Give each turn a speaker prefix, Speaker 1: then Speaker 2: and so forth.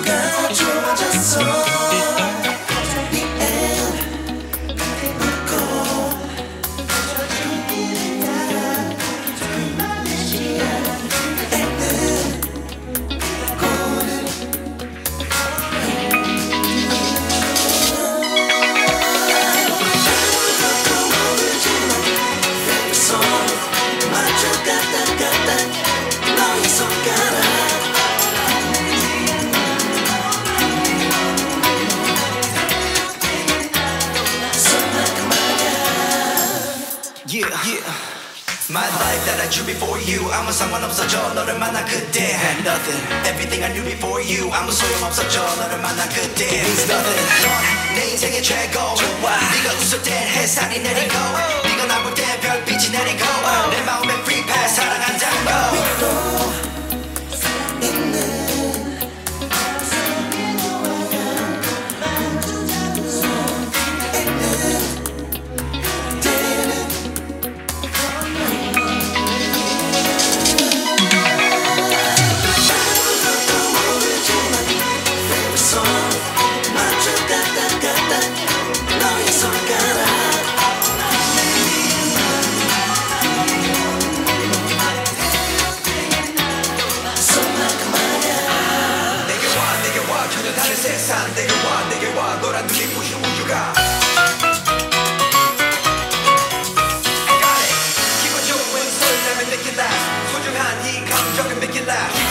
Speaker 1: Girl. Yeah, yeah. My life that I drew before you I'm a 상관 없어 저 너를만 could 그때 Had nothing. Everything I knew before you 아무 소용 없어 저 너를만 나 그때 It means nothing. 넌내 인생의 최고 좋아 네가 웃을 땐 햇살이 내리고 내게 와 내게 와 노란 눈이 부신 우주가. I got it 기분 좋은 설렘을 느낀다. 소중한 이 감정을 느낀다